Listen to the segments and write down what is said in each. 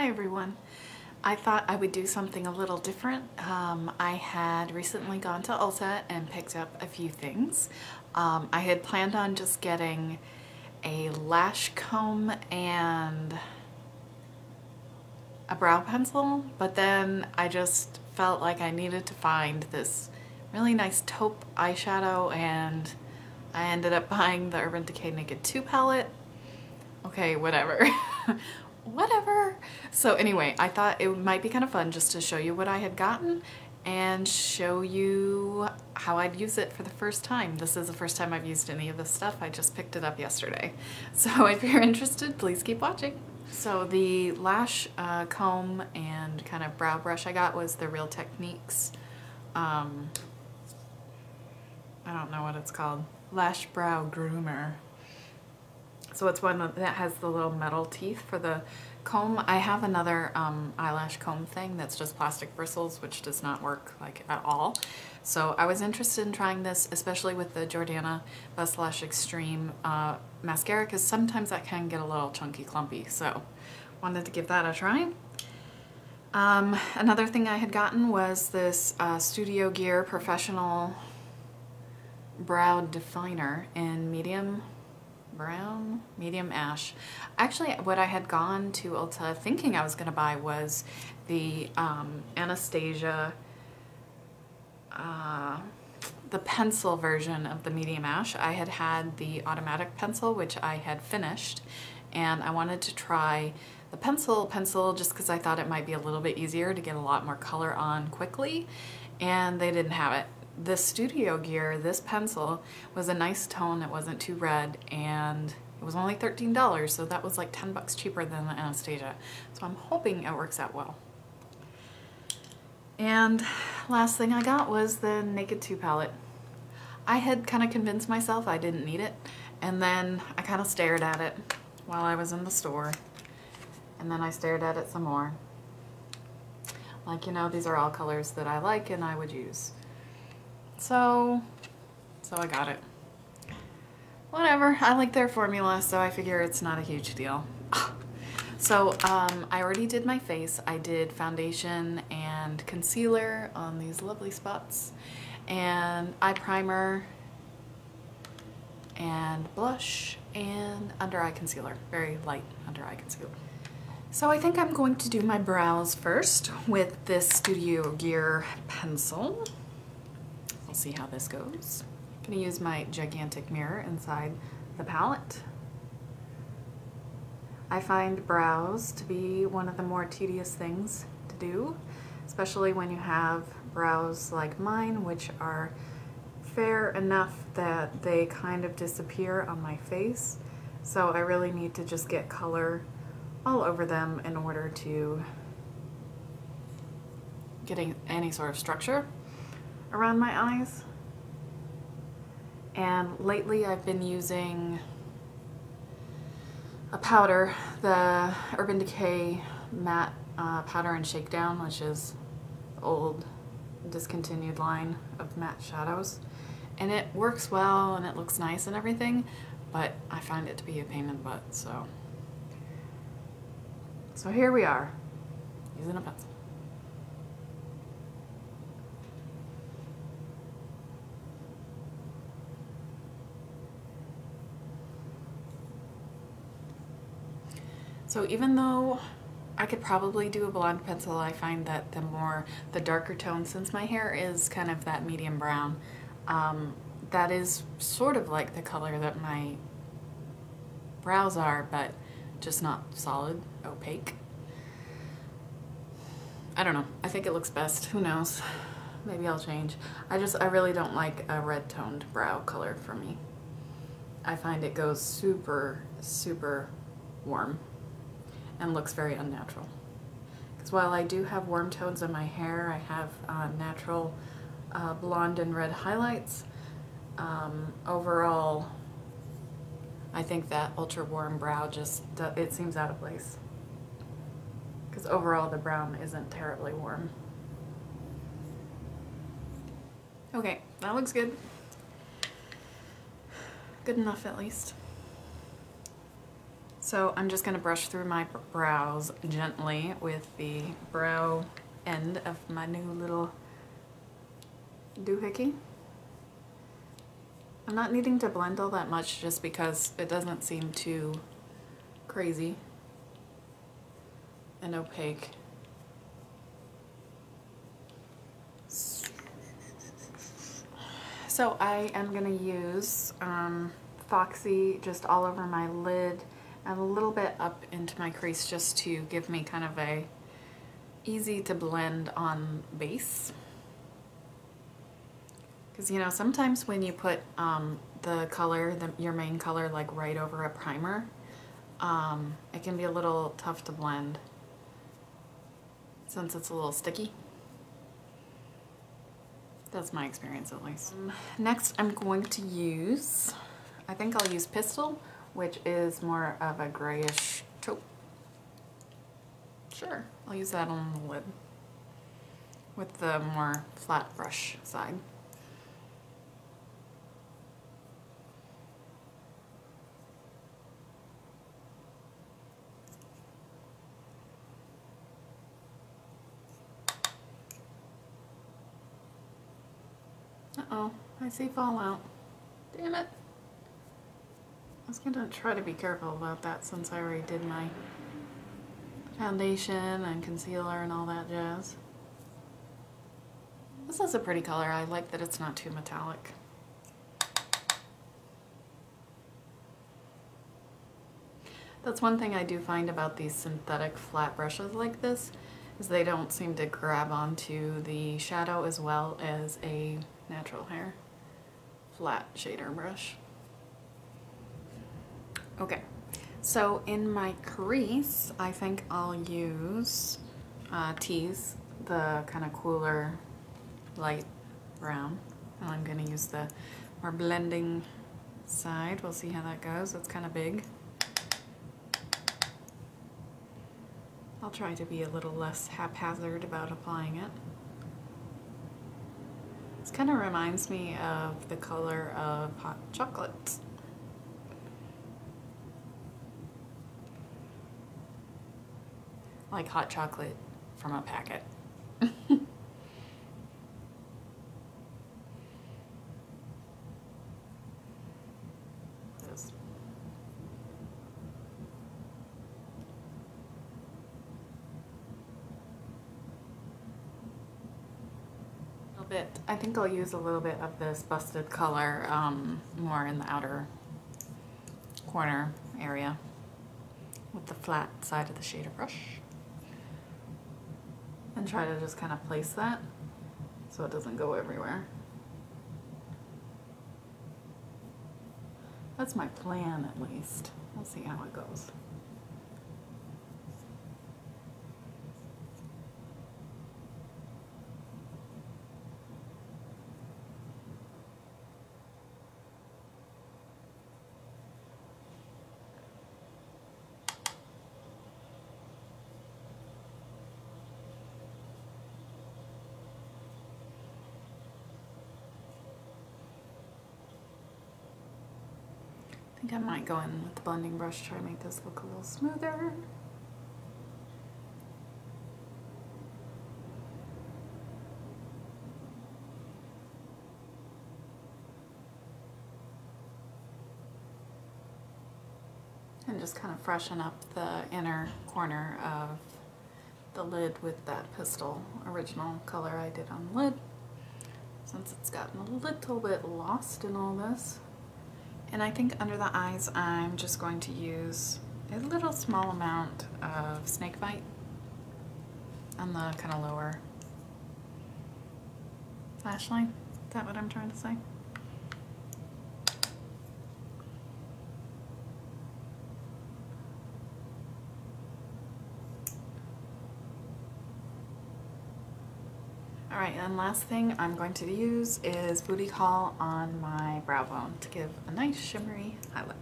Hi everyone. I thought I would do something a little different. Um, I had recently gone to Ulta and picked up a few things. Um, I had planned on just getting a lash comb and a brow pencil, but then I just felt like I needed to find this really nice taupe eyeshadow and I ended up buying the Urban Decay Naked 2 palette. Okay, whatever. whatever. So anyway, I thought it might be kind of fun just to show you what I had gotten and show you how I'd use it for the first time. This is the first time I've used any of this stuff. I just picked it up yesterday. So if you're interested, please keep watching. So the lash uh, comb and kind of brow brush I got was the Real Techniques, um, I don't know what it's called, Lash Brow Groomer. So it's one that has the little metal teeth for the comb. I have another um, eyelash comb thing that's just plastic bristles, which does not work like at all. So I was interested in trying this, especially with the Jordana Best Lash Extreme uh, mascara, because sometimes that can get a little chunky clumpy. So wanted to give that a try. Um, another thing I had gotten was this uh, Studio Gear Professional Brow Definer in medium brown, medium ash. Actually, what I had gone to Ulta thinking I was going to buy was the um, Anastasia, uh, the pencil version of the medium ash. I had had the automatic pencil, which I had finished, and I wanted to try the pencil pencil just because I thought it might be a little bit easier to get a lot more color on quickly, and they didn't have it the Studio Gear, this pencil, was a nice tone. It wasn't too red and it was only $13, so that was like 10 bucks cheaper than the Anastasia. So I'm hoping it works out well. And last thing I got was the Naked 2 palette. I had kind of convinced myself I didn't need it, and then I kind of stared at it while I was in the store. And then I stared at it some more. Like, you know, these are all colors that I like and I would use. So, so I got it. Whatever, I like their formula, so I figure it's not a huge deal. So um, I already did my face. I did foundation and concealer on these lovely spots and eye primer and blush and under eye concealer, very light under eye concealer. So I think I'm going to do my brows first with this Studio Gear pencil. We'll see how this goes. I'm gonna use my gigantic mirror inside the palette. I find brows to be one of the more tedious things to do, especially when you have brows like mine, which are fair enough that they kind of disappear on my face. So I really need to just get color all over them in order to getting any sort of structure around my eyes. And lately I've been using a powder, the Urban Decay Matte uh, Powder and Shakedown, which is old discontinued line of matte shadows. And it works well and it looks nice and everything, but I find it to be a pain in the butt, so. So here we are, using a pencil. So even though I could probably do a blonde pencil, I find that the more, the darker tone, since my hair is kind of that medium brown, um, that is sort of like the color that my brows are, but just not solid, opaque. I don't know. I think it looks best. Who knows? Maybe I'll change. I just, I really don't like a red toned brow color for me. I find it goes super, super warm and looks very unnatural. Because while I do have warm tones in my hair, I have uh, natural uh, blonde and red highlights, um, overall I think that ultra warm brow just, it seems out of place. Because overall the brown isn't terribly warm. Okay, that looks good. Good enough at least. So I'm just gonna brush through my brows gently with the brow end of my new little doohickey. I'm not needing to blend all that much just because it doesn't seem too crazy and opaque. So I am gonna use um, Foxy just all over my lid a little bit up into my crease just to give me kind of a easy to blend on base. Because, you know, sometimes when you put um, the color, the, your main color, like right over a primer, um, it can be a little tough to blend since it's a little sticky. That's my experience at least. Um, next, I'm going to use, I think I'll use Pistol, which is more of a grayish taupe. Sure, I'll use that on the lid with the more flat brush side. Uh-oh, I see fallout. Damn it. Gonna try to be careful about that since I already did my foundation and concealer and all that jazz. This is a pretty color. I like that it's not too metallic. That's one thing I do find about these synthetic flat brushes like this, is they don't seem to grab onto the shadow as well as a natural hair flat shader brush. Okay, so in my crease, I think I'll use uh, Tease, the kind of cooler light brown. And I'm gonna use the more blending side. We'll see how that goes. It's kind of big. I'll try to be a little less haphazard about applying it. This kind of reminds me of the color of hot chocolate. Like hot chocolate from a packet. bit, I think I'll use a little bit of this busted color um, more in the outer corner area with the flat side of the shader brush. And try to just kind of place that so it doesn't go everywhere. That's my plan at least. We'll see how it goes. I think I might go in with the blending brush, try to make this look a little smoother. And just kind of freshen up the inner corner of the lid with that Pistol original color I did on the lid since it's gotten a little bit lost in all this. And I think under the eyes, I'm just going to use a little small amount of Snakebite on the kind of lower lash line. Is that what I'm trying to say? Alright, and last thing I'm going to use is Booty Call on my brow bone to give a nice shimmery highlight.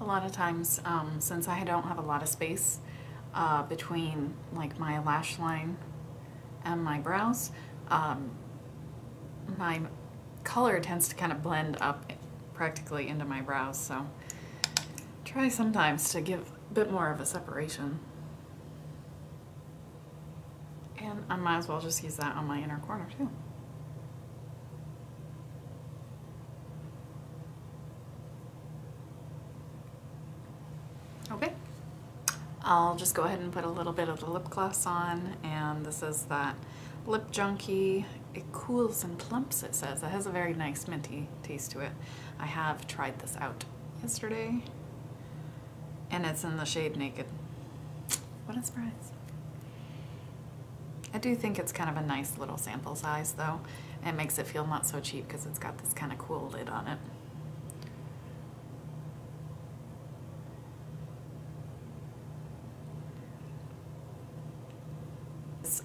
A lot of times, um, since I don't have a lot of space uh, between like my lash line and my brows, um, my color tends to kind of blend up practically into my brows. So try sometimes to give a bit more of a separation. And I might as well just use that on my inner corner too. Okay. I'll just go ahead and put a little bit of the lip gloss on and this is that Lip Junkie. It cools and plumps it says. It has a very nice minty taste to it. I have tried this out yesterday and it's in the shade Naked. What a surprise. I do think it's kind of a nice little sample size though. It makes it feel not so cheap because it's got this kind of cool lid on it.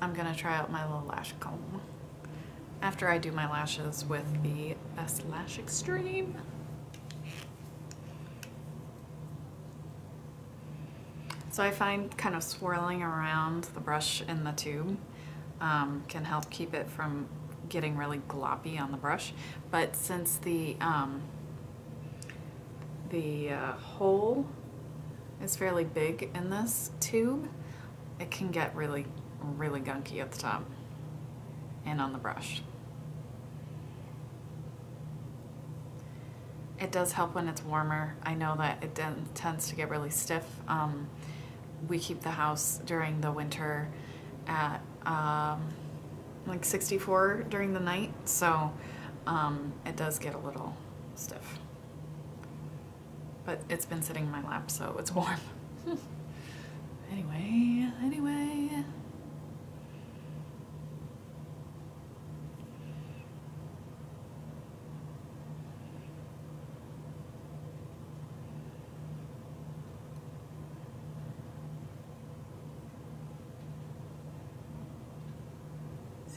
I'm gonna try out my little lash comb after I do my lashes with the Best Lash Extreme. So I find kind of swirling around the brush in the tube um, can help keep it from getting really gloppy on the brush. But since the um, the uh, hole is fairly big in this tube, it can get really, really gunky at the top and on the brush. It does help when it's warmer. I know that it tends to get really stiff. Um, we keep the house during the winter at um, like 64 during the night, so um, it does get a little stiff. But it's been sitting in my lap, so it's warm. anyway, anyway.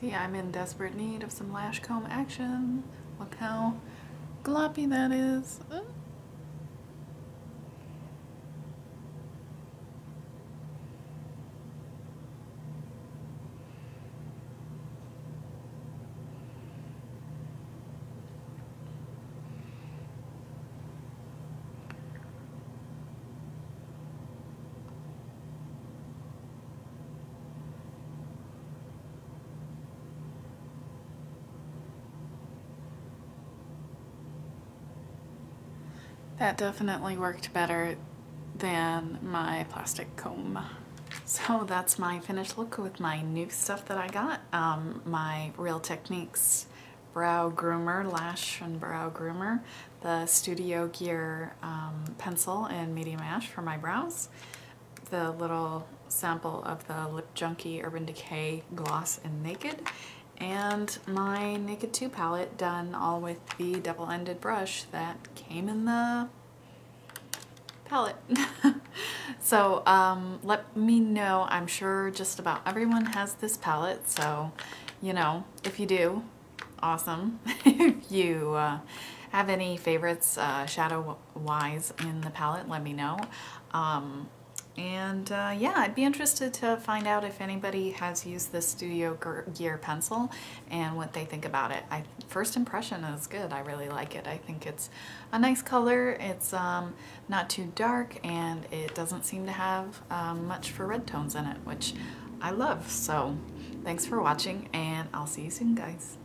See, I'm in desperate need of some lash comb action. Look how gloppy that is. Mm. That definitely worked better than my plastic comb. So that's my finished look with my new stuff that I got. Um, my Real Techniques brow groomer, lash and brow groomer, the Studio Gear um, pencil in medium ash for my brows, the little sample of the Lip Junkie Urban Decay gloss in Naked, and my Naked 2 palette done all with the double-ended brush that came in the palette. so um, let me know. I'm sure just about everyone has this palette, so you know, if you do, awesome. if you uh, have any favorites uh, shadow-wise in the palette, let me know. Um, and uh, yeah, I'd be interested to find out if anybody has used the Studio Gear pencil and what they think about it. I First impression is good. I really like it. I think it's a nice color. It's um, not too dark and it doesn't seem to have um, much for red tones in it, which I love. So thanks for watching and I'll see you soon, guys.